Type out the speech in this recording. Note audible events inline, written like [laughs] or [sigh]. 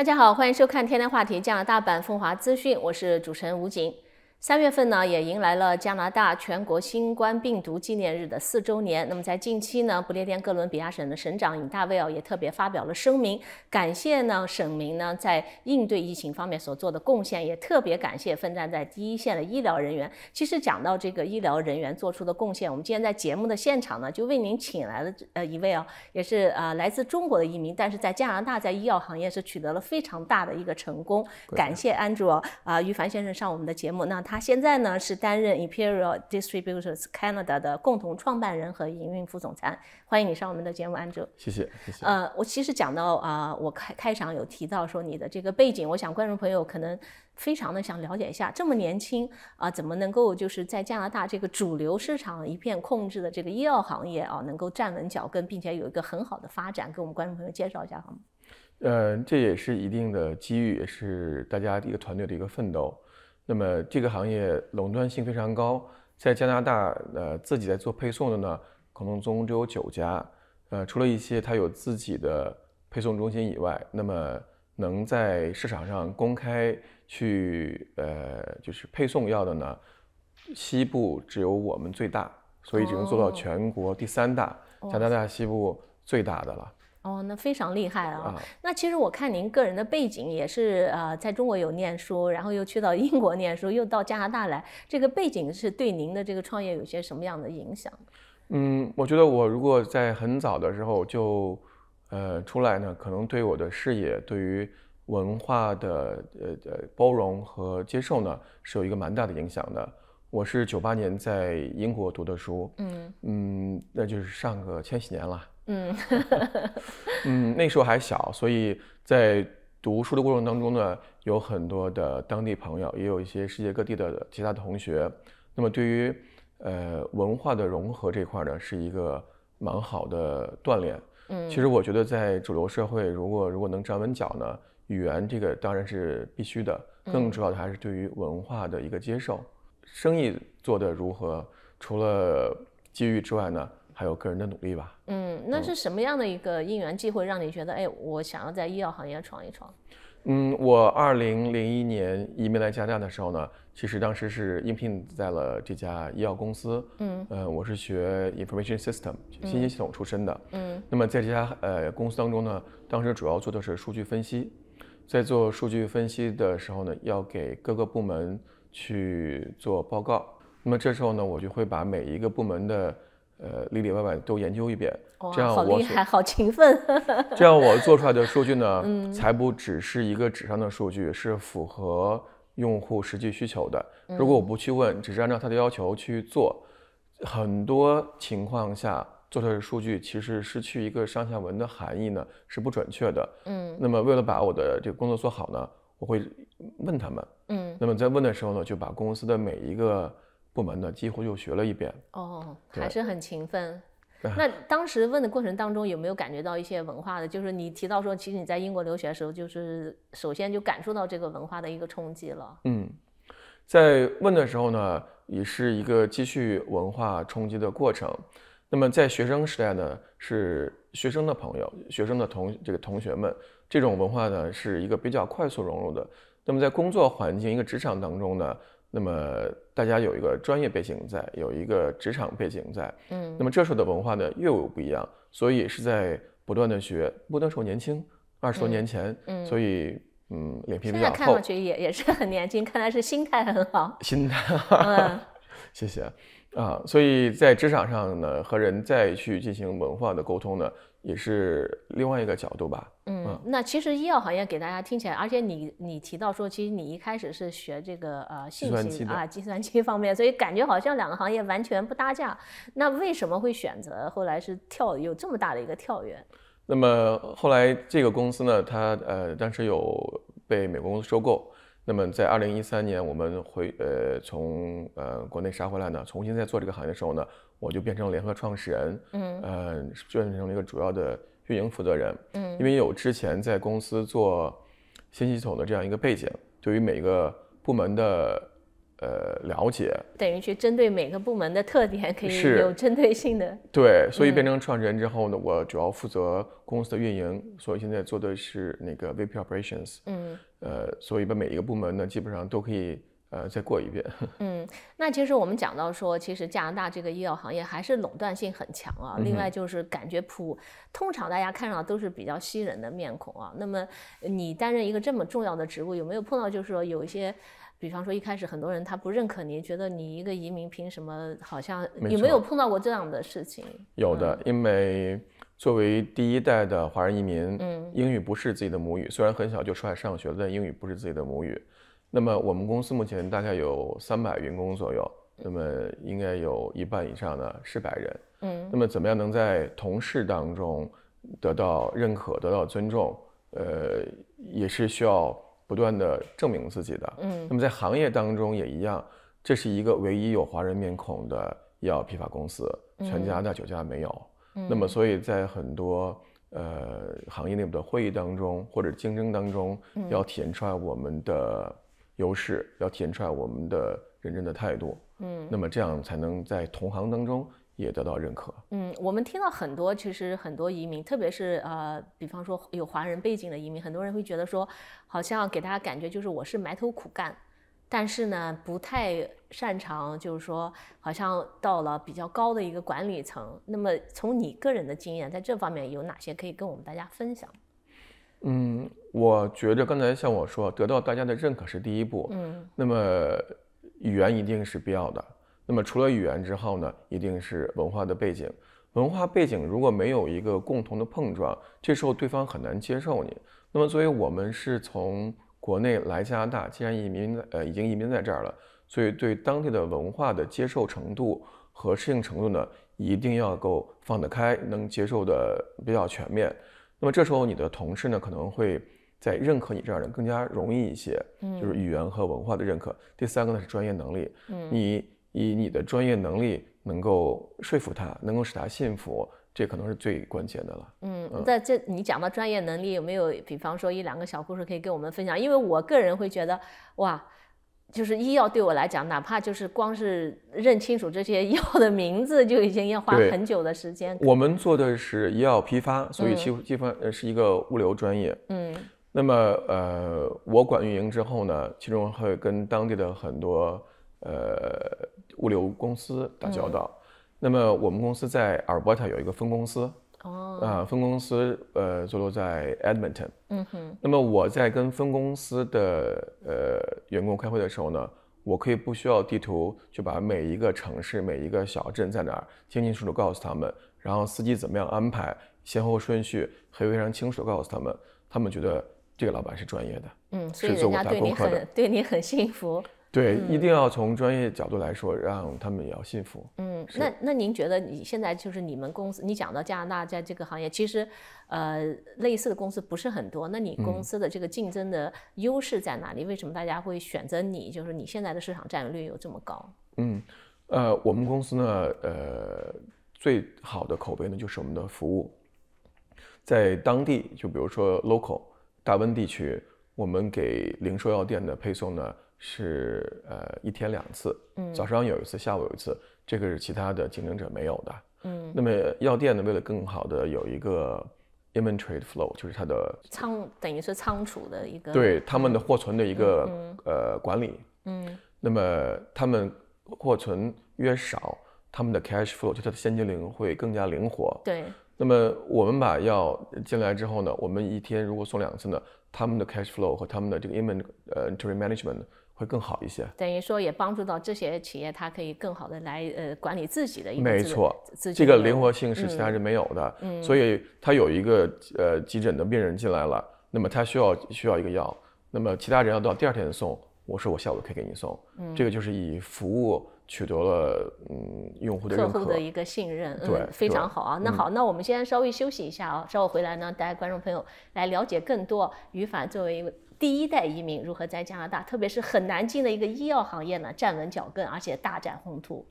大家好，欢迎收看《天天话题》加拿大版风华资讯，我是主持人吴景。三月份呢，也迎来了加拿大全国新冠病毒纪念日的四周年。那么在近期呢，不列颠哥伦比亚省的省长尹大卫尔也特别发表了声明，感谢呢省民呢在应对疫情方面所做的贡献，也特别感谢奋战在第一线的医疗人员。其实讲到这个医疗人员做出的贡献，我们今天在节目的现场呢，就为您请来了呃一位啊，也是呃来自中国的移民，但是在加拿大在医药行业是取得了非常大的一个成功。感谢安卓啊于凡先生上我们的节目，那。他现在呢是担任 Imperial Distributors Canada 的共同创办人和营运副总裁。欢迎你上我们的节目，安哲。谢谢，谢谢。呃，我其实讲到啊，我开开场有提到说你的这个背景，我想观众朋友可能非常的想了解一下，这么年轻啊，怎么能够就是在加拿大这个主流市场一片控制的这个医药行业啊，能够站稳脚跟，并且有一个很好的发展，给我们观众朋友介绍一下好吗？呃，这也是一定的机遇，也是大家一个团队的一个奋斗。那么这个行业垄断性非常高，在加拿大，呃，自己在做配送的呢，可能总共只有九家，呃，除了一些它有自己的配送中心以外，那么能在市场上公开去，呃，就是配送药的呢，西部只有我们最大，所以只能做到全国第三大，加拿大西部最大的了。哦，那非常厉害啊！那其实我看您个人的背景也是呃，在中国有念书，然后又去到英国念书，又到加拿大来，这个背景是对您的这个创业有些什么样的影响？嗯，我觉得我如果在很早的时候就呃出来呢，可能对我的视野、对于文化的呃呃包容和接受呢，是有一个蛮大的影响的。我是九八年在英国读的书，嗯嗯，那就是上个千禧年了。嗯，[laughs] 嗯，那时候还小，所以在读书的过程当中呢，有很多的当地朋友，也有一些世界各地的其他同学。那么对于呃文化的融合这块呢，是一个蛮好的锻炼。嗯，其实我觉得在主流社会，如果如果能站稳脚呢，语言这个当然是必须的，更主要的还是对于文化的一个接受。生意做得如何，除了机遇之外呢？还有个人的努力吧。嗯，那是什么样的一个因缘机会让你觉得，哎，我想要在医药行业闯一闯？嗯，我二零零一年移民来加拿大的时候呢，其实当时是应聘在了这家医药公司。嗯，呃，我是学 information system 信息系统出身的。嗯，那么在这家呃公司当中呢，当时主要做的是数据分析，在做数据分析的时候呢，要给各个部门去做报告。那么这时候呢，我就会把每一个部门的呃，里里外外都研究一遍，这样好厉害，好勤奋。[laughs] 这样我做出来的数据呢，才不只是一个纸上的数据，是符合用户实际需求的。如果我不去问，只是按照他的要求去做，很多情况下做出来的数据其实失去一个上下文的含义呢，是不准确的。嗯。那么为了把我的这个工作做好呢，我会问他们。嗯。那么在问的时候呢，就把公司的每一个。部门的几乎又学了一遍哦，还是很勤奋。那当时问的过程当中，有没有感觉到一些文化的？就是你提到说，其实你在英国留学的时候，就是首先就感受到这个文化的一个冲击了。嗯，在问的时候呢，也是一个继续文化冲击的过程。那么在学生时代呢，是学生的朋友、学生的同这个同学们，这种文化呢是一个比较快速融入的。那么在工作环境、一个职场当中呢？那么大家有一个专业背景在，有一个职场背景在，嗯，那么这时候的文化呢又有不一样，所以是在不断的学。不能说年轻，二十多年前，嗯，所以嗯，脸皮比较厚。看上去也也是很年轻，看来是心态很好。心态，嗯，[laughs] 谢谢。啊，所以在职场上呢，和人再去进行文化的沟通呢，也是另外一个角度吧。嗯，那其实医药行业给大家听起来，而且你你提到说，其实你一开始是学这个呃信息啊计算机方面，所以感觉好像两个行业完全不搭架。那为什么会选择后来是跳有这么大的一个跳跃？那么后来这个公司呢，它呃当时有被美国公司收购。那么在二零一三年，我们回呃从呃国内杀回来呢，重新再做这个行业的时候呢，我就变成联合创始人，嗯，呃，变成了一个主要的运营负责人，嗯，因为有之前在公司做信息系统的这样一个背景，对于每个部门的呃了解，等于去针对每个部门的特点，可以有针对性的。对，所以变成创始人之后呢，我主要负责公司的运营，所以现在做的是那个 VP Operations，嗯。呃，所以把每一个部门呢，基本上都可以呃再过一遍。[laughs] 嗯，那其实我们讲到说，其实加拿大这个医药行业还是垄断性很强啊。另外就是感觉普，通常大家看上都是比较吸人的面孔啊。那么你担任一个这么重要的职务，有没有碰到就是说有一些？比方说，一开始很多人他不认可你，觉得你一个移民凭什么？好像有没有碰到过这样的事情？有的，因为作为第一代的华人移民，嗯英语不是自己的母语，虽然很小就出来上学了，但英语不是自己的母语。那么我们公司目前大概有三百员工左右，那么应该有一半以上的是白人。嗯那么怎么样能在同事当中得到认可、得到尊重？呃，也是需要不断的证明自己的。嗯那么在行业当中也一样，这是一个唯一有华人面孔的医药批发公司，全加拿大九家没有。嗯那么所以在很多呃行业内部的会议当中或者竞争当中，嗯要体现出来我们的优势，要体现出来我们的认真的态度。嗯那么这样才能在同行当中也得到认可。嗯，我们听到很多，其实很多移民，特别是呃，比方说有华人背景的移民，很多人会觉得说，好像给大家感觉就是我是埋头苦干，但是呢，不太擅长，就是说好像到了比较高的一个管理层。那么从你个人的经验，在这方面有哪些可以跟我们大家分享？嗯，我觉着刚才像我说，得到大家的认可是第一步。嗯那么语言一定是必要的。那么除了语言之后呢，一定是文化的背景。文化背景如果没有一个共同的碰撞，这时候对方很难接受你。那么作为我们是从国内来加拿大，既然移民呃已经移民在这儿了，所以对当地的文化的接受程度和适应程度呢，一定要够放得开，能接受的比较全面。那么这时候你的同事呢，可能会在认可你这样的人更加容易一些，就是语言和文化的认可。第三个呢是专业能力，嗯你以你的专业能力能够说服他，能够使他信服，这可能是最关键的了。嗯，在这你讲到专业能力，有没有比方说一两个小故事可以跟我们分享？因为我个人会觉得，哇。就是医药对我来讲，哪怕就是光是认清楚这些 [laughs] 药的名字，就已经要花很久的时间。我们做的是医药批发，所以基基本呃是一个物流专业。嗯那么呃，我管运营之后呢，其中会跟当地的很多呃物流公司打交道。那么我们公司在阿尔伯塔有一个分公司，哦，啊、分公司呃坐落在 Edmonton。嗯哼，那么我在跟分公司的呃员工开会的时候呢，我可以不需要地图，就把每一个城市、每一个小镇在哪儿清清楚楚告诉他们，然后司机怎么样安排，先后顺序，可以非常清楚地告诉他们，他们觉得这个老板是专业的。嗯，所以是做过人家对你打功课的很对你很幸福。对，一定要从专业角度来说，让他们也要信服。嗯，那那您觉得你现在就是你们公司，你讲到加拿大在这个行业，其实呃类似的公司不是很多，那你公司的这个竞争的优势在哪里？为什么大家会选择你？就是你现在的市场占有率有这么高？嗯，呃，我们公司呢，呃，最好的口碑呢就是我们的服务，在当地，就比如说 local 大温地区，我们给零售药店的配送呢是呃一天两次，嗯早上有一次，下午有一次，这个是其他的竞争者没有的。嗯，那么药店呢，为了更好的有一个 inventory flow，就是它的仓等于是仓储的一个对他们的货存的一个、呃管理，嗯那么他们货存越少，他们的 cash flow 就它的现金流会更加灵活。对那么我们把药进来之后呢，我们一天如果送两次呢，他们的 cash flow 和他们的这个 inventory management 会更好一些。等于说也帮助到这些企业，它可以更好的来呃管理自己的一个没错，这个灵活性是其他人没有的。嗯所以他有一个呃急诊的病人进来了，那么他需要需要一个药，那么其他人要到第二天送，我说我下午可以给你送。嗯这个就是以服务取得了嗯用户的客。户的一个信任，对嗯，非常好啊。那好，那我们先稍微休息一下啊，稍后回来呢，带观众朋友来了解更多于凡作为一位第一代移民如何在加拿大，特别是很难进的一个医药行业呢站稳脚跟，而且大展宏图。